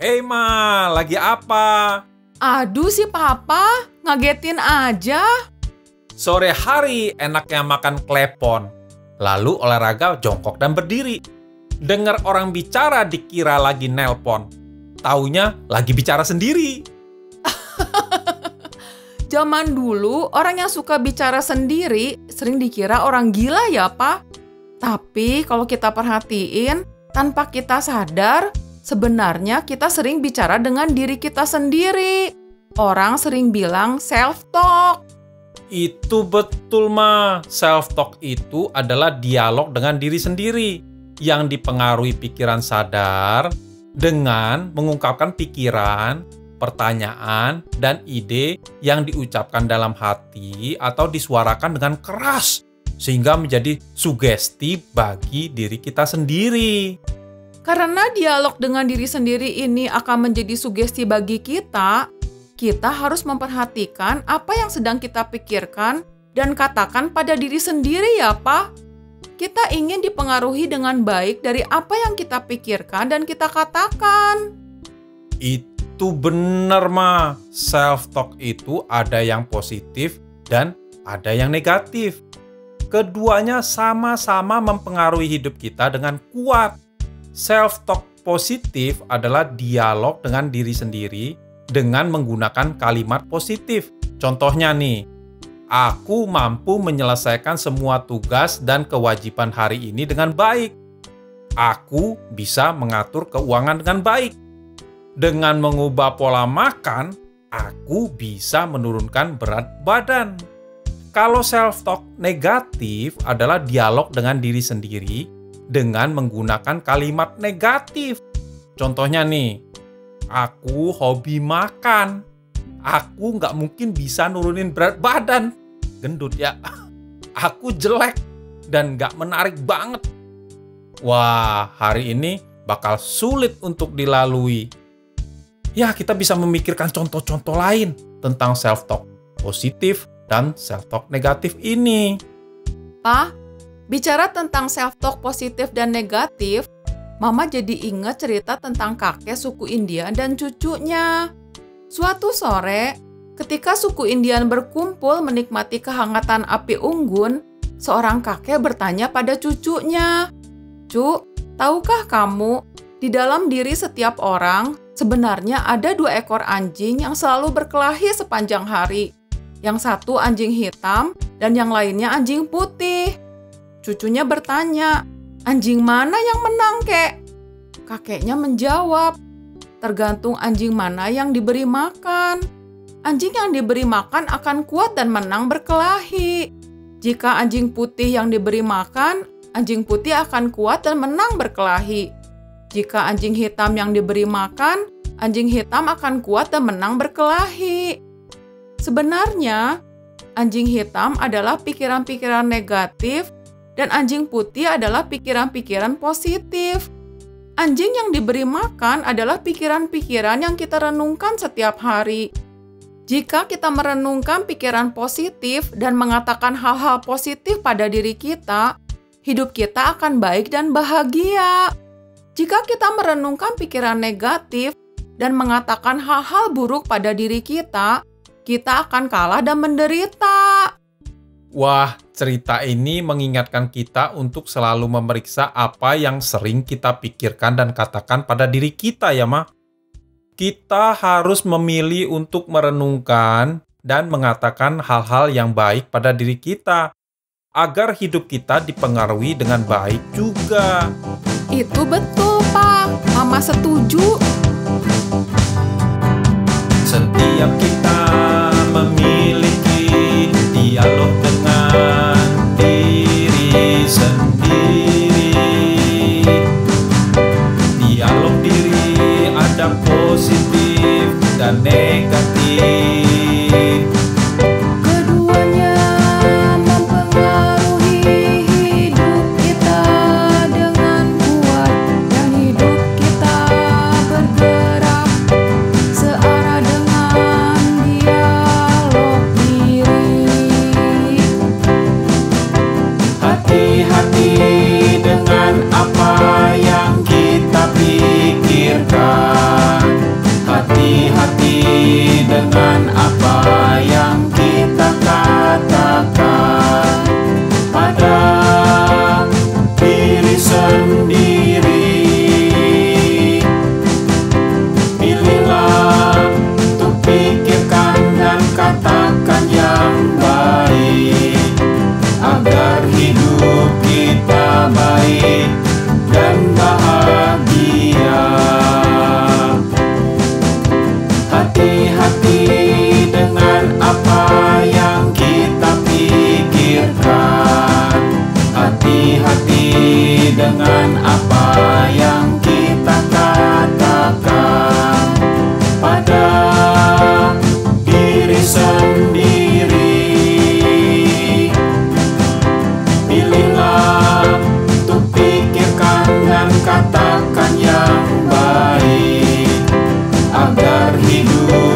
Hei Ma, lagi apa? Aduh si papa, ngagetin aja. Sore hari enaknya makan klepon. Lalu olahraga jongkok dan berdiri. Dengar orang bicara dikira lagi nelpon. Taunya lagi bicara sendiri. Zaman dulu orang yang suka bicara sendiri sering dikira orang gila ya pak. Tapi kalau kita perhatiin, tanpa kita sadar, Sebenarnya kita sering bicara dengan diri kita sendiri. Orang sering bilang self-talk. Itu betul, Ma. Self-talk itu adalah dialog dengan diri sendiri yang dipengaruhi pikiran sadar dengan mengungkapkan pikiran, pertanyaan, dan ide yang diucapkan dalam hati atau disuarakan dengan keras sehingga menjadi sugesti bagi diri kita sendiri. Karena dialog dengan diri sendiri ini akan menjadi sugesti bagi kita, kita harus memperhatikan apa yang sedang kita pikirkan dan katakan pada diri sendiri ya, Pak. Kita ingin dipengaruhi dengan baik dari apa yang kita pikirkan dan kita katakan. Itu benar, Ma. Self-talk itu ada yang positif dan ada yang negatif. Keduanya sama-sama mempengaruhi hidup kita dengan kuat Self-talk positif adalah dialog dengan diri sendiri dengan menggunakan kalimat positif. Contohnya nih, aku mampu menyelesaikan semua tugas dan kewajiban hari ini dengan baik. Aku bisa mengatur keuangan dengan baik. Dengan mengubah pola makan, aku bisa menurunkan berat badan. Kalau self-talk negatif adalah dialog dengan diri sendiri dengan menggunakan kalimat negatif. Contohnya nih, aku hobi makan. Aku nggak mungkin bisa nurunin berat badan. Gendut ya. Aku jelek dan nggak menarik banget. Wah, hari ini bakal sulit untuk dilalui. Ya, kita bisa memikirkan contoh-contoh lain tentang self-talk positif dan self-talk negatif ini. Pak, Bicara tentang self-talk positif dan negatif, Mama jadi ingat cerita tentang kakek suku Indian dan cucunya. Suatu sore, ketika suku Indian berkumpul menikmati kehangatan api unggun, seorang kakek bertanya pada cucunya, "Cuk, tahukah kamu, di dalam diri setiap orang sebenarnya ada dua ekor anjing yang selalu berkelahi sepanjang hari. Yang satu anjing hitam dan yang lainnya anjing putih." Cucunya bertanya, anjing mana yang menang, kek? Kakeknya menjawab, tergantung anjing mana yang diberi makan. Anjing yang diberi makan akan kuat dan menang berkelahi. Jika anjing putih yang diberi makan, anjing putih akan kuat dan menang berkelahi. Jika anjing hitam yang diberi makan, anjing hitam akan kuat dan menang berkelahi. Sebenarnya, anjing hitam adalah pikiran-pikiran negatif dan anjing putih adalah pikiran-pikiran positif. Anjing yang diberi makan adalah pikiran-pikiran yang kita renungkan setiap hari. Jika kita merenungkan pikiran positif dan mengatakan hal-hal positif pada diri kita, hidup kita akan baik dan bahagia. Jika kita merenungkan pikiran negatif dan mengatakan hal-hal buruk pada diri kita, kita akan kalah dan menderita. Wah, cerita ini mengingatkan kita untuk selalu memeriksa apa yang sering kita pikirkan dan katakan pada diri kita ya, Ma. Kita harus memilih untuk merenungkan dan mengatakan hal-hal yang baik pada diri kita agar hidup kita dipengaruhi dengan baik juga. Itu betul, Pak. Mama setuju. Setiap kita memiliki dialog dan teman apa agar hidup